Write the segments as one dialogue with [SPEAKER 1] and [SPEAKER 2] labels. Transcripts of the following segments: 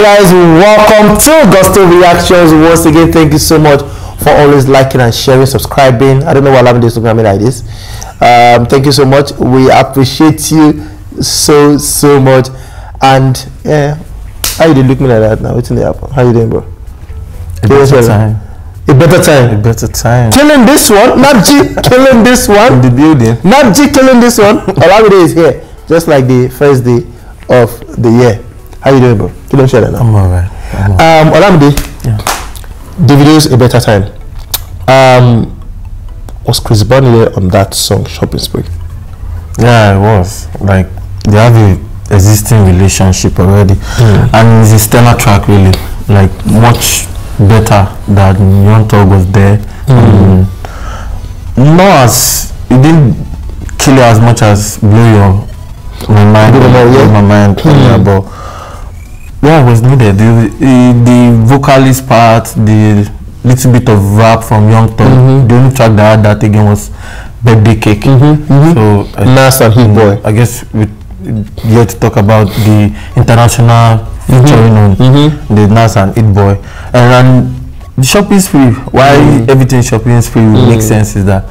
[SPEAKER 1] guys, welcome to Gusto Reactions once again. Thank you so much for always liking and sharing, subscribing. I don't know what happened to Instagram like this. Um, thank you so much. We appreciate you so so much. And yeah, how you dey look me like that now? What's in the app How you doing, bro?
[SPEAKER 2] A better time.
[SPEAKER 1] A better time A
[SPEAKER 2] better time.
[SPEAKER 1] Killing this one, Nabji killing this
[SPEAKER 2] In
[SPEAKER 1] one.
[SPEAKER 2] the building.
[SPEAKER 1] Nabji killing this one. Olamide is here, just like the first day of the year. How you doing, bro? Share that now.
[SPEAKER 2] I'm alright.
[SPEAKER 1] Um, Olamide,
[SPEAKER 2] Yeah.
[SPEAKER 1] Davido's a better time. Um, was Chris there on that song Shopping Spree?
[SPEAKER 2] Yeah, it was. Like they have a existing relationship already, and it's a stellar track really. Like much better than Young Thug was there. Mm. Not as it didn't kill you as much as blow your my mind,
[SPEAKER 1] Blow my-
[SPEAKER 2] blow
[SPEAKER 1] yeah.
[SPEAKER 2] my mind, yeah, but yeah, was needed. The, the, vocalist part, the little bit of rap from Young Thug. Mm-hmm. The only track that had that again was Birthday Cake. Mm-hmm, mm-hmm. So I
[SPEAKER 1] Nas and Hit Boy.
[SPEAKER 2] I guess we here to talk about the international featuring on the Nas and Hit Boy. And then the shopping spree, why everything shopping spree will make sense is that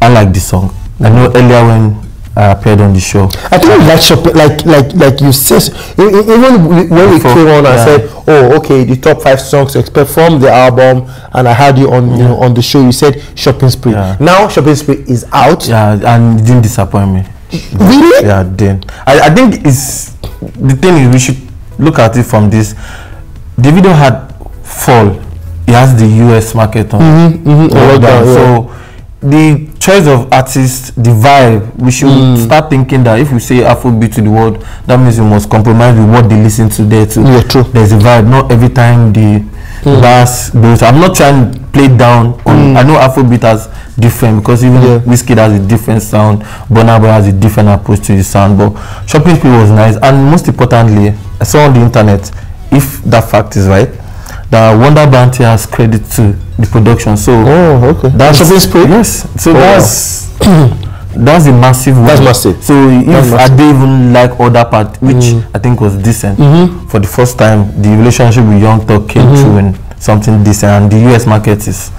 [SPEAKER 2] I like the song. I know earlier when I appeared on the show.
[SPEAKER 1] I think like like like like you said, even when we came on
[SPEAKER 2] yeah.
[SPEAKER 1] said, "Oh, okay, the top five songs to expect from the album," and I had you on you know on the show, you said Shopping Spree.
[SPEAKER 2] Yeah.
[SPEAKER 1] Now Shopping Spree is out.
[SPEAKER 2] Yeah, and it didn't disappoint me.
[SPEAKER 1] Really?
[SPEAKER 2] Yeah, then I, I think it's the thing is we should look at it from this. Davido had fall. He has the US market on
[SPEAKER 1] mhm,
[SPEAKER 2] lockdown.
[SPEAKER 1] lockdown, yeah.
[SPEAKER 2] So the choice of artists, the vibe, we should
[SPEAKER 1] Mm.
[SPEAKER 2] start thinking that if we say Afrobeat to the world, that means we must compromise with what they listen to there too.
[SPEAKER 1] Yeah, true.
[SPEAKER 2] There's a vibe. Not every time the bass goes. I'm not trying to play down on. I know Afrobeat has different because even
[SPEAKER 1] Yeah.
[SPEAKER 2] Wizkid has a different sound, Burna Boy has a different approach to the sound. But Shopping Spree was nice, and most importantly, I saw on the internet, if that fact is right, that Wonder Bounty has credit to the production. So
[SPEAKER 1] Oh, okay.
[SPEAKER 2] that's
[SPEAKER 1] Shopping Spree.
[SPEAKER 2] Yes, so
[SPEAKER 1] Oh, wow.
[SPEAKER 2] that's that's a massive.
[SPEAKER 1] That's massive.
[SPEAKER 2] So if
[SPEAKER 1] That's
[SPEAKER 2] I didn't even like other part, which I think was decent for the first time, the relationship with Young Thug came through and something decent, and the US market is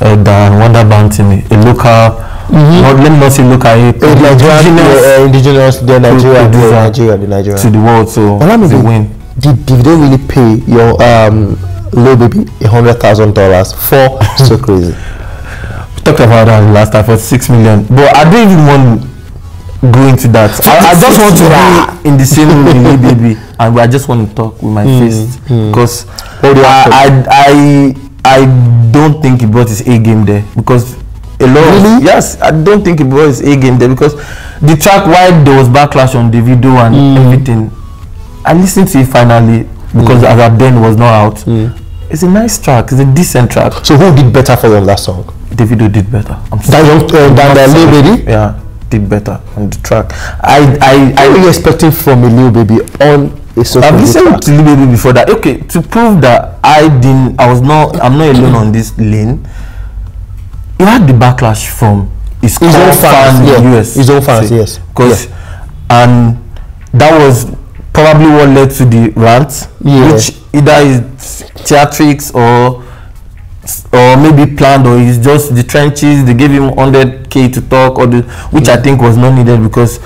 [SPEAKER 2] uh, than Wonder Bounty, a local. Not, let me not say local, a
[SPEAKER 1] Uh,
[SPEAKER 2] indigenous
[SPEAKER 1] uh, indigenous, the Nigeria, the Nigeria, the Nigeria.
[SPEAKER 2] to the world. So
[SPEAKER 1] Well, I mean,
[SPEAKER 2] it's a win.
[SPEAKER 1] Did, did they really pay your um, little baby a hundred thousand dollars for so crazy?
[SPEAKER 2] We talked about that last time for six million, but I don't even want to go into that. I, I just want to be in the same room with Lil baby, and I just want to talk with my fist because
[SPEAKER 1] to-
[SPEAKER 2] I, I I I don't think he brought his A game there because a lot.
[SPEAKER 1] Really?
[SPEAKER 2] Of, yes, I don't think he brought his A game there because the track why there was backlash on the video and everything. I listened to it finally because as at then was not out. Mm. It's a nice track. It's a decent track.
[SPEAKER 1] So who did better for you on that song?
[SPEAKER 2] Davido did better. I'm
[SPEAKER 1] That young, uh, than the uh, Lil Baby.
[SPEAKER 2] yeah, did better on the track. I I
[SPEAKER 1] What were you expecting from a Lil Baby on a so
[SPEAKER 2] I've listened to Lil Baby before that. Okay, to prove that I didn't, I was not, I'm not alone on this lane. He had the backlash from his,
[SPEAKER 1] His own fans,
[SPEAKER 2] in
[SPEAKER 1] yeah.
[SPEAKER 2] the US.
[SPEAKER 1] His own fans, yes.
[SPEAKER 2] Because and that was probably what led to the rant,
[SPEAKER 1] Yeah.
[SPEAKER 2] which either is theatrics or or maybe planned or it's just the trenches they gave him 100k to talk or the which i think was not needed because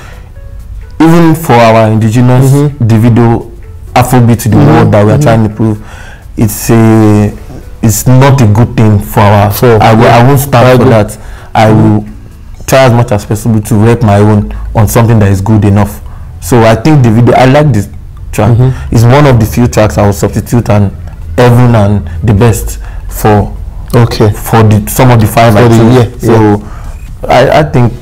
[SPEAKER 2] even for our indigenous
[SPEAKER 1] Mm-hmm.
[SPEAKER 2] Davido afrobeat to the world that we are trying to prove it's a it's not a good thing for our
[SPEAKER 1] For-
[SPEAKER 2] I, will, I won't stand for that. I will try as much as possible to rep my own on something that is good enough so i think the video i like this track
[SPEAKER 1] Mm-hmm.
[SPEAKER 2] it's one of the few tracks i will substitute and Heaven and the best for
[SPEAKER 1] Okay.
[SPEAKER 2] for the some of the five
[SPEAKER 1] For
[SPEAKER 2] I
[SPEAKER 1] the- yeah,
[SPEAKER 2] so I, I think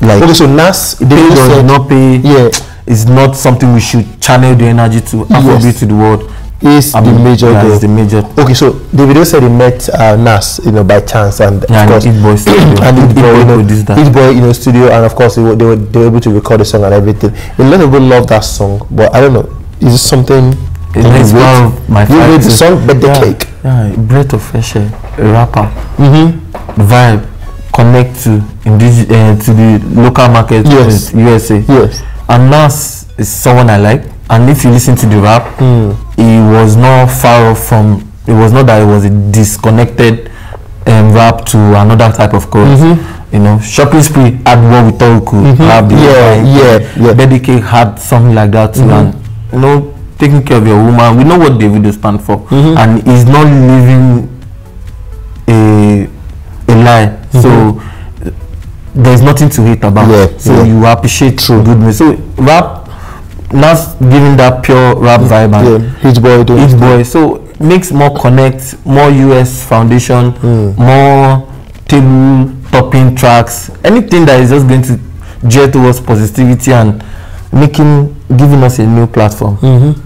[SPEAKER 2] like
[SPEAKER 1] Okay, so Nas,
[SPEAKER 2] or
[SPEAKER 1] said,
[SPEAKER 2] not pay
[SPEAKER 1] yeah,
[SPEAKER 2] is not something we should channel the energy to Afrobeat to the world.
[SPEAKER 1] Is
[SPEAKER 2] I
[SPEAKER 1] the major
[SPEAKER 2] yeah,
[SPEAKER 1] goal.
[SPEAKER 2] the major
[SPEAKER 1] Okay, so Davido said he met uh, Nas, you know, by chance, and
[SPEAKER 2] Yeah,
[SPEAKER 1] of
[SPEAKER 2] and
[SPEAKER 1] course,
[SPEAKER 2] Hit Boy studio.
[SPEAKER 1] and
[SPEAKER 2] Hit
[SPEAKER 1] Boy, you know. Hit Boy, you know, studio, and of course, they were, they were they were able to record the song and everything. A lot of people love that song, but I don't know, is it something?
[SPEAKER 2] It
[SPEAKER 1] can you
[SPEAKER 2] is
[SPEAKER 1] rate?
[SPEAKER 2] one of my
[SPEAKER 1] You rate the song, but the
[SPEAKER 2] yeah,
[SPEAKER 1] cake.
[SPEAKER 2] Yeah, breath of fresh air, a rapper,
[SPEAKER 1] Mm-hmm.
[SPEAKER 2] vibe, connect to indig- uh, to the local market,
[SPEAKER 1] Yes.
[SPEAKER 2] USA.
[SPEAKER 1] Yes.
[SPEAKER 2] And Nas is someone I like. And if you listen to the rap, hmm. it was not far off from. It was not that it was a disconnected um, rap to another type of chorus. Mm-hmm. You know, shopping spree had what we thought we could mm-hmm. have. the
[SPEAKER 1] Yeah,
[SPEAKER 2] line.
[SPEAKER 1] yeah, yeah.
[SPEAKER 2] Birthday Cake had something like that too, mm-hmm. and you know, taking care of your woman. We know what the Davido stand for, and he's not living a a lie. So there's nothing to hate about.
[SPEAKER 1] Yeah,
[SPEAKER 2] so
[SPEAKER 1] yeah.
[SPEAKER 2] you appreciate good music. So rap, not giving that pure rap vibe
[SPEAKER 1] Yeah, Hit Boy doing
[SPEAKER 2] Hit boy. So makes more connect, more US foundation,
[SPEAKER 1] Hmm.
[SPEAKER 2] more table topping tracks, anything that is just going to gear towards positivity and making giving us a new platform.
[SPEAKER 1] Mm-hmm.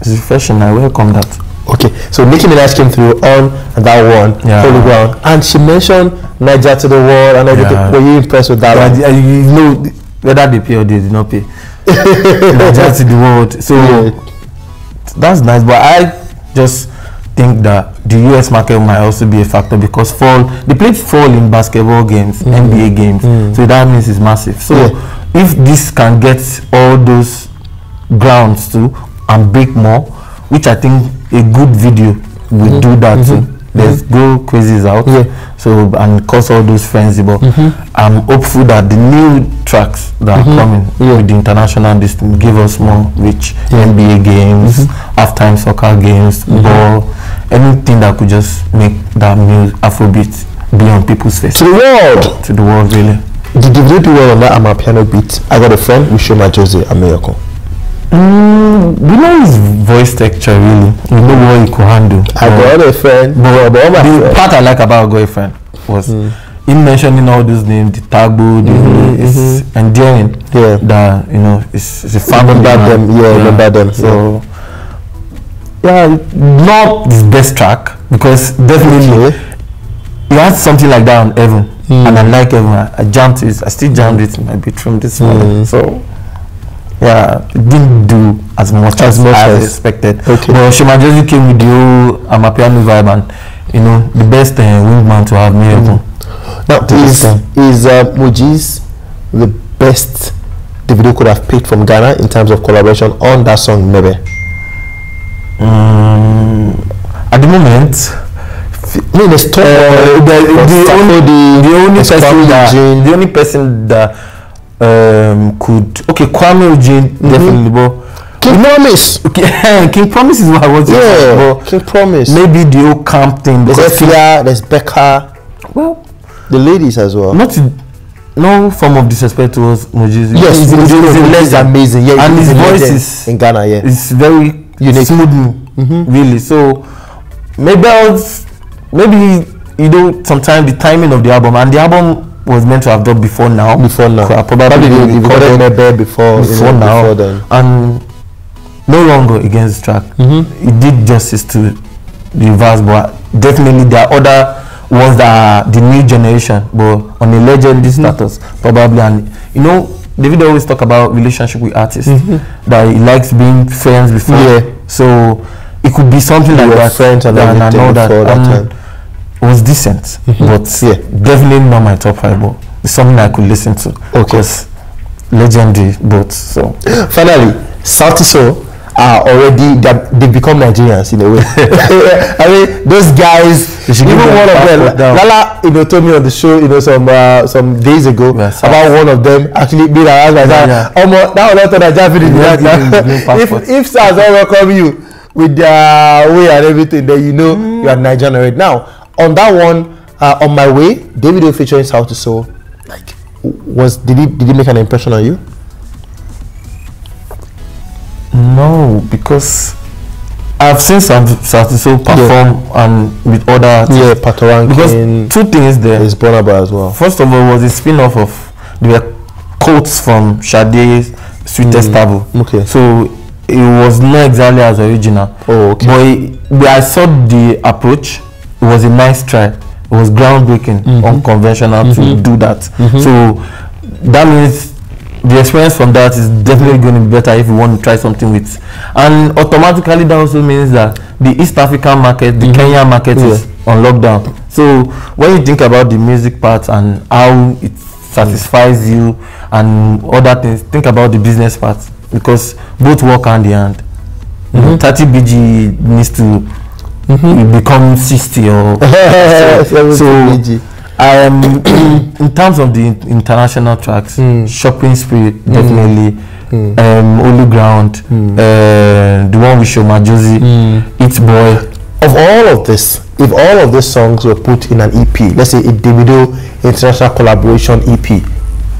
[SPEAKER 2] It's refreshing. I welcome that.
[SPEAKER 1] Okay, so Nicki Minaj came through on that one,
[SPEAKER 2] Yeah.
[SPEAKER 1] Holy Ground, and she mentioned Niger to the world and everything.
[SPEAKER 2] Yeah.
[SPEAKER 1] Were you impressed with that?
[SPEAKER 2] But
[SPEAKER 1] one?
[SPEAKER 2] you know whether they pay or they did not pay. Nigeria to the world. So
[SPEAKER 1] Yeah.
[SPEAKER 2] that's nice. But I just think that the US market might also be a factor because fall they played fall in basketball games, mm. NBA games. Mm. So that means it's massive. So
[SPEAKER 1] Yeah.
[SPEAKER 2] if this can get all those grounds too and break more, which I think a good video will mm-hmm. do that mm-hmm. too. Let's mm-hmm. go crazy is out.
[SPEAKER 1] Yeah.
[SPEAKER 2] So and cause all those frenzy. But mm-hmm. I'm hopeful that the new tracks that are mm-hmm. coming
[SPEAKER 1] Yeah.
[SPEAKER 2] with the international thing give us more reach. NBA games, halftime soccer games, ball, anything that could just make that music Afrobeat be on people's face
[SPEAKER 1] to the world.
[SPEAKER 2] to the world really.
[SPEAKER 1] Did you do well on that piano beat? I got a friend, my Jose Ameyoko.
[SPEAKER 2] Mm, we know his voice texture really. you know what he could handle.
[SPEAKER 1] I got a friend, but, but
[SPEAKER 2] the part I like about girlfriend was mm. him mentioning all those names, the tagbo, the mm-hmm, mm-hmm. is endearing.
[SPEAKER 1] Yeah.
[SPEAKER 2] That you know, it's, it's a family.
[SPEAKER 1] Remember
[SPEAKER 2] man.
[SPEAKER 1] them, yeah, remember them,
[SPEAKER 2] So yeah, not his best track because definitely
[SPEAKER 1] Okay.
[SPEAKER 2] he had something like that on Heaven, mm. and I like Heaven. I, I jammed it. I still jammed it in my bedroom this morning. Mm. So yeah, didn't do as much
[SPEAKER 1] As
[SPEAKER 2] as,
[SPEAKER 1] much
[SPEAKER 2] I
[SPEAKER 1] as-
[SPEAKER 2] expected.
[SPEAKER 1] Okay.
[SPEAKER 2] But Sho Madjozi came with the whole Amapiano vibe and you know the best uh, wingman to have me Evan.
[SPEAKER 1] now
[SPEAKER 2] To
[SPEAKER 1] is, is uh, Mugeez the best Davido could have picked from Ghana in terms of collaboration on that song, maybe?
[SPEAKER 2] Mm, at the moment,
[SPEAKER 1] mean,
[SPEAKER 2] uh, the, the, only, the only person that the only person that um, could okay Kuami Eugene definitely but
[SPEAKER 1] King Promise.
[SPEAKER 2] okay, King Promise is what I was
[SPEAKER 1] Yeah, King Promise.
[SPEAKER 2] maybe the whole camp thing
[SPEAKER 1] There's Efya, there's Becca,
[SPEAKER 2] well
[SPEAKER 1] the ladies as well.
[SPEAKER 2] not to, no form of disrespect towards Mugeez
[SPEAKER 1] Yes,
[SPEAKER 2] he's, he's, he's
[SPEAKER 1] is amazing. Yeah,
[SPEAKER 2] and
[SPEAKER 1] he's
[SPEAKER 2] his voice is
[SPEAKER 1] in Ghana. Yeah,
[SPEAKER 2] it's very
[SPEAKER 1] Unique.
[SPEAKER 2] smooth really so maybe I was maybe you know sometimes the timing of the album and the album was meant to have dropped before now.
[SPEAKER 1] Before now.
[SPEAKER 2] Probably
[SPEAKER 1] Probably they recorded Mebe before, you
[SPEAKER 2] before
[SPEAKER 1] know,
[SPEAKER 2] now.
[SPEAKER 1] Before then.
[SPEAKER 2] and no longer against the track. Mm-hmm. It did justice to the verse but definitely there are other ones that are the new generation but on a legendary mm-hmm. status probably. And you know David always talk about relationship with artists mm-hmm. that he likes being friends before.
[SPEAKER 1] Yeah.
[SPEAKER 2] so it could be something
[SPEAKER 1] You
[SPEAKER 2] like that
[SPEAKER 1] friends and
[SPEAKER 2] that-
[SPEAKER 1] everything
[SPEAKER 2] all
[SPEAKER 1] before that time.
[SPEAKER 2] Was decent but
[SPEAKER 1] Yeah.
[SPEAKER 2] definitely not my top five but it's something I could listen to
[SPEAKER 1] Okay.
[SPEAKER 2] legendary both so
[SPEAKER 1] Finally, Salty Soul are already they become Nigerians in a way. I mean, those guys. Even one of them,
[SPEAKER 2] down.
[SPEAKER 1] Lala, you know, told me on the show, you know, some uh, some days ago
[SPEAKER 2] South.
[SPEAKER 1] about one of them actually being
[SPEAKER 2] yeah.
[SPEAKER 1] Almost that not like
[SPEAKER 2] give them the blue
[SPEAKER 1] that.
[SPEAKER 2] passport.
[SPEAKER 1] If if SARS welcome you with their way and everything, then you know you are Nigerian already. Now on that one, uh, on my way, Davido featuring to Soul, like was did he did he make an impression on you?
[SPEAKER 2] No, because I've seen some Sauti Sol perform and with other artists.
[SPEAKER 1] Yeah, Patoranking.
[SPEAKER 2] Because two things there.
[SPEAKER 1] is Bonaba as well.
[SPEAKER 2] First of all, was a spin-off of there were quotes from Sade's Sweetest Taboo.
[SPEAKER 1] Okay.
[SPEAKER 2] So it was not exactly as original.
[SPEAKER 1] Oh, okay.
[SPEAKER 2] But it, but I saw the approach. It was a nice try. It was groundbreaking,
[SPEAKER 1] Mm-hmm.
[SPEAKER 2] unconventional to mm-hmm. do that. Mm-hmm. So that means the experience from that is definitely going to be better if you want to try something with. And automatically that also means that the East African market, the mm-hmm. Kenyan market is on lockdown. So when you think about the music part and how it satisfies you and other things, think about the business part. because both work hand in hand. Know, 30 BG needs to become 60 or so um, in, in terms of the international tracks,
[SPEAKER 1] Mm.
[SPEAKER 2] shopping spree definitely, um, Holy Ground, uh, the one with Sho Madjozi, Hit Boy.
[SPEAKER 1] of all of this, if all of these songs were put in an EP, let's say a Davido international collaboration EP,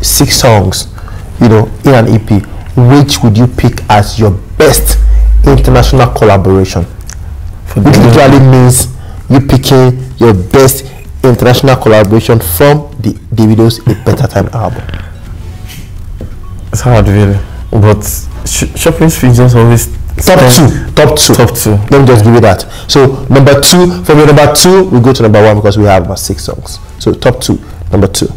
[SPEAKER 1] six songs, you know, in an EP, which would you pick as your best international collaboration? Which literally means you picking your best international collaboration from the Davido's A Better Time album.
[SPEAKER 2] It's hard really, but sh- shopping spree just always
[SPEAKER 1] Top two, top two.
[SPEAKER 2] Top two.
[SPEAKER 1] Let me just give you that. So number two, from your number two, we go to number one because we have about six songs. So top two, number two.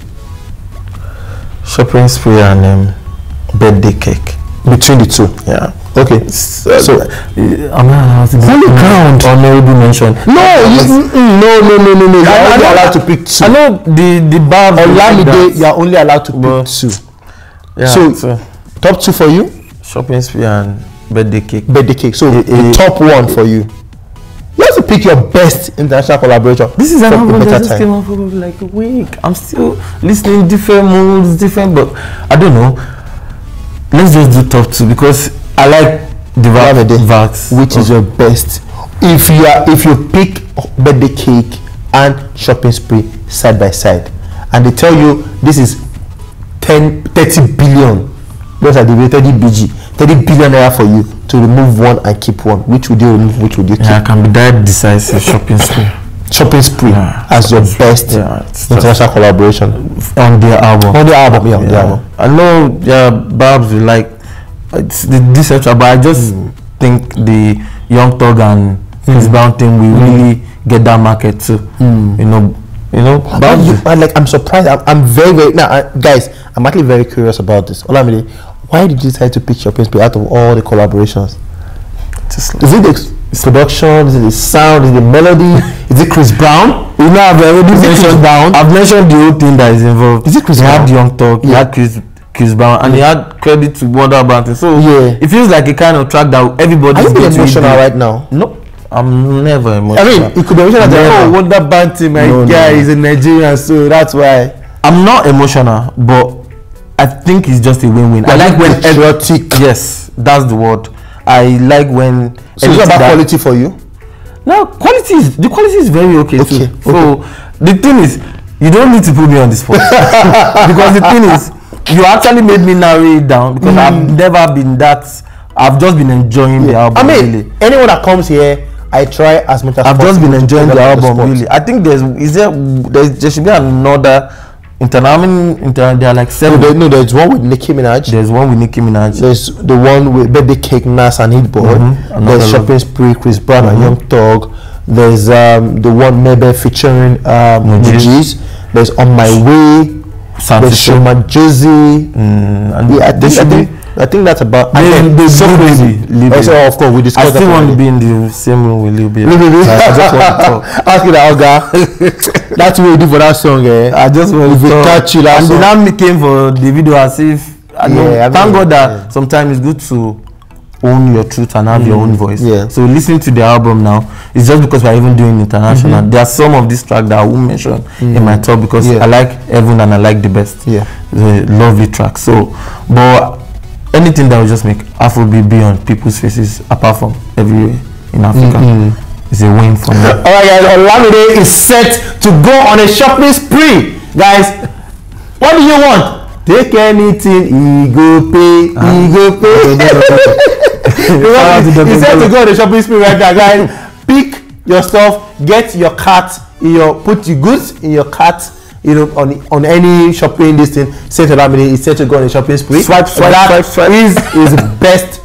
[SPEAKER 2] Shopping spree and um, birthday cake.
[SPEAKER 1] Between the two.
[SPEAKER 2] Yeah.
[SPEAKER 1] Okay.
[SPEAKER 2] So,
[SPEAKER 1] So
[SPEAKER 2] I'm not allowed to
[SPEAKER 1] ground.
[SPEAKER 2] Honorable mention.
[SPEAKER 1] no, you, mm, mm, no, no, no, no, no. You're
[SPEAKER 2] I- I
[SPEAKER 1] only
[SPEAKER 2] know-
[SPEAKER 1] allowed to pick two.
[SPEAKER 2] I know the the bar.
[SPEAKER 1] Olamide, you're only allowed to pick
[SPEAKER 2] But-
[SPEAKER 1] two.
[SPEAKER 2] Yeah,
[SPEAKER 1] so-
[SPEAKER 2] so,
[SPEAKER 1] Top two for you,
[SPEAKER 2] shopping spree and birthday cake.
[SPEAKER 1] birthday cake. So
[SPEAKER 2] Eh,
[SPEAKER 1] the
[SPEAKER 2] eh.
[SPEAKER 1] top one for you. You have to pick your best international collaboration.
[SPEAKER 2] This is an
[SPEAKER 1] A
[SPEAKER 2] album that just
[SPEAKER 1] Time.
[SPEAKER 2] came out for like a week. I'm still listening different moods, different, but I don't know. Let's just do top two because I like the
[SPEAKER 1] Olamide,
[SPEAKER 2] Vax.
[SPEAKER 1] Which is your best? If you are, if you pick birthday cake and shopping spree side by side, and they tell you this is 10, 30 billion, those are the 30 BG, 30 billion naira for you to remove one and keep one. Which would you remove? Which would you keep?
[SPEAKER 2] yeah, I can be that decisive shopping spree
[SPEAKER 1] Shopping spree
[SPEAKER 2] Yeah.
[SPEAKER 1] as your best
[SPEAKER 2] Yeah,
[SPEAKER 1] international collaboration
[SPEAKER 2] on their album.
[SPEAKER 1] on the album. Yeah, on
[SPEAKER 2] Yeah.
[SPEAKER 1] album.
[SPEAKER 2] I know, yeah, Babs will like it's the deception, but I just
[SPEAKER 1] Hmm.
[SPEAKER 2] think the Young Thug and Chris mm. Brown thing will mm. really get that market too. Mm. You know, you know,
[SPEAKER 1] But you, I like, I'm surprised. I'm, I'm very, very now, guys. I'm actually very curious about this. Olamide, why did you decide to pick your Spree out of all the collaborations?
[SPEAKER 2] just
[SPEAKER 1] Is it the production? Is it the sound? Is it the melody? is it Chris Brown?
[SPEAKER 2] You know, I've already mentioned.
[SPEAKER 1] Brown?
[SPEAKER 2] I've mentioned the whole thing that is involved.
[SPEAKER 1] Is it Chris
[SPEAKER 2] he
[SPEAKER 1] Brown?
[SPEAKER 2] had Young Thug,
[SPEAKER 1] Yeah.
[SPEAKER 2] had Chris Brown, and he had credit to Wonder Banting. So
[SPEAKER 1] Yeah.
[SPEAKER 2] it feels like a kind of track that everybody
[SPEAKER 1] Are
[SPEAKER 2] is
[SPEAKER 1] you being emotional
[SPEAKER 2] do.
[SPEAKER 1] right now?
[SPEAKER 2] No, I'm never emotional.
[SPEAKER 1] I mean, it could be emotional. That,
[SPEAKER 2] Never.
[SPEAKER 1] oh, Wonder Banty, my
[SPEAKER 2] No, no,
[SPEAKER 1] guy,
[SPEAKER 2] no.
[SPEAKER 1] is a Nigerian, so that's why.
[SPEAKER 2] I'm not emotional, but I think it's just a win-win. I like when
[SPEAKER 1] patriotic.
[SPEAKER 2] yes, that's the word. I like when
[SPEAKER 1] So it's about
[SPEAKER 2] that-
[SPEAKER 1] quality for you.
[SPEAKER 2] No, quality is the quality is very okay,
[SPEAKER 1] Okay,
[SPEAKER 2] too. So the thing is, you don't need to put me on the spot because the thing is, you actually made me narrow it down because I've never been that. I've just been enjoying the album.
[SPEAKER 1] I mean,
[SPEAKER 2] really.
[SPEAKER 1] anyone that comes here, I try as much as
[SPEAKER 2] I've just been enjoying the album
[SPEAKER 1] spot.
[SPEAKER 2] really. I think there's is there there's, there should be another internal. I mean, inter, there are like
[SPEAKER 1] No,
[SPEAKER 2] seven.
[SPEAKER 1] there, no, there's one with Nicki Minaj.
[SPEAKER 2] there's one with Nicki Minaj.
[SPEAKER 1] There's the one with Baby Cake, Nas and Hit Boy.
[SPEAKER 2] Mhm.
[SPEAKER 1] There's. Shopping Spree, Chris Brown and Young Thug. There's um, the one Maybe featuring um. There's On My Way. There's. Shoma Josie.
[SPEAKER 2] Mm, and
[SPEAKER 1] Yeah, I think, I think. I think that's about.
[SPEAKER 2] They,
[SPEAKER 1] and
[SPEAKER 2] they
[SPEAKER 1] then
[SPEAKER 2] so crazy. Lil
[SPEAKER 1] Also, of course, we
[SPEAKER 2] I
[SPEAKER 1] discussed
[SPEAKER 2] still
[SPEAKER 1] that
[SPEAKER 2] want to be in the same room with Lil Baby.
[SPEAKER 1] Lil Baby.
[SPEAKER 2] I just want to talk.
[SPEAKER 1] Ask that, Oga. That's what we do for that song, eh?
[SPEAKER 2] I just want to talk.
[SPEAKER 1] catch you
[SPEAKER 2] and
[SPEAKER 1] song.
[SPEAKER 2] then I came for the video as if I know.
[SPEAKER 1] Yeah, I
[SPEAKER 2] thank
[SPEAKER 1] mean,
[SPEAKER 2] God that
[SPEAKER 1] yeah.
[SPEAKER 2] sometimes it's good to own your truth and have your own mm. voice.
[SPEAKER 1] Yeah.
[SPEAKER 2] So listening to the album now, it's just because we're even doing international. Mm-hmm. There are some of these tracks that I won't mention in mm-hmm. my top because
[SPEAKER 1] Yeah.
[SPEAKER 2] I like Heaven and I like the best.
[SPEAKER 1] Yeah.
[SPEAKER 2] The lovely track. So, but anything that will just make Afrobeat be on people's faces apart from everywhere in Africa mm-hmm. is a win for me.
[SPEAKER 1] All right, guys. Olamide is set to go on a shopping spree, guys. What do you want? Take anything, he go pay, he go pay.
[SPEAKER 2] Shout out to
[SPEAKER 1] to go on a shopping spree right now, guys. Pick your stuff, get your cart in your, put your goods in your cart. You know, on on any shopping this thing, set Olamide is set to go on a shopping spree.
[SPEAKER 2] Swipe, swipe,
[SPEAKER 1] That
[SPEAKER 2] swipe, swipe.
[SPEAKER 1] is his best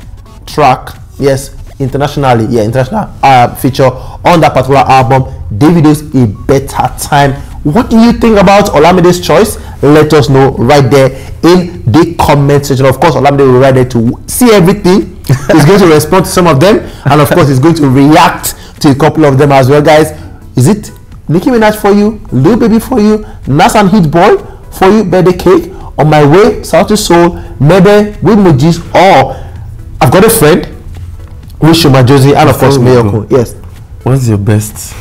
[SPEAKER 1] track. Yes, internationally, yeah, international uh, feature on that particular album. Davido's a better time. What do you think about Olamide's choice? Let us know right there in the comment section. Of course, Olamide will right there to see everything. he's going to respond to some of them, and of course, he's going to react to a couple of them as well, guys. Is it Nicki Minaj for you, Lil Baby for you, Nas and Hit Boy for you, Birthday Cake, On My Way, Sauti Sol, Maybe with Mugeez, or I've got a friend, Wishuma Josie, and of course
[SPEAKER 2] Mayorkun.
[SPEAKER 1] Yes,
[SPEAKER 2] What's your best?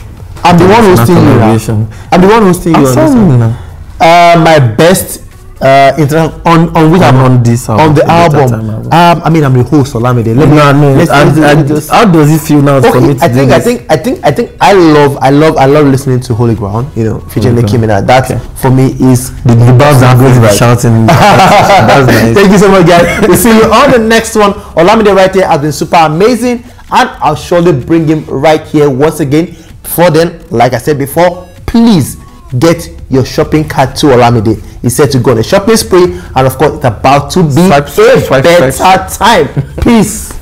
[SPEAKER 1] I'm the one hosting you. I'm the one hosting you on
[SPEAKER 2] Answer
[SPEAKER 1] this.
[SPEAKER 2] me
[SPEAKER 1] one.
[SPEAKER 2] now.
[SPEAKER 1] Uh, my best uh, inter- on on which
[SPEAKER 2] On-
[SPEAKER 1] album?
[SPEAKER 2] on this album,
[SPEAKER 1] on the album.
[SPEAKER 2] Album.
[SPEAKER 1] Um, I mean, I'm the host, Olamide. Let me.
[SPEAKER 2] No, no.
[SPEAKER 1] let's-
[SPEAKER 2] and-
[SPEAKER 1] let's-
[SPEAKER 2] and
[SPEAKER 1] let's-
[SPEAKER 2] how does it feel now
[SPEAKER 1] okay,
[SPEAKER 2] to
[SPEAKER 1] I think, I think, I think, I think, I love, I love, I love listening to Holy Ground. You know, featuring Nicki Minaj. That
[SPEAKER 2] Okay.
[SPEAKER 1] for me is
[SPEAKER 2] the, the going to be
[SPEAKER 1] Right.
[SPEAKER 2] shouting. That's nice.
[SPEAKER 1] Thank you so much, guys. We'll see you on the next one. Olamide right here has been super amazing, and I'll surely bring him right here once again. Before then, like I said before, please get your shopping cart to Olamide. He said to go on a shopping spree, and of course, it's about to be
[SPEAKER 2] Swipe,
[SPEAKER 1] a
[SPEAKER 2] swipe, swipe,
[SPEAKER 1] better
[SPEAKER 2] swipe.
[SPEAKER 1] time. Peace.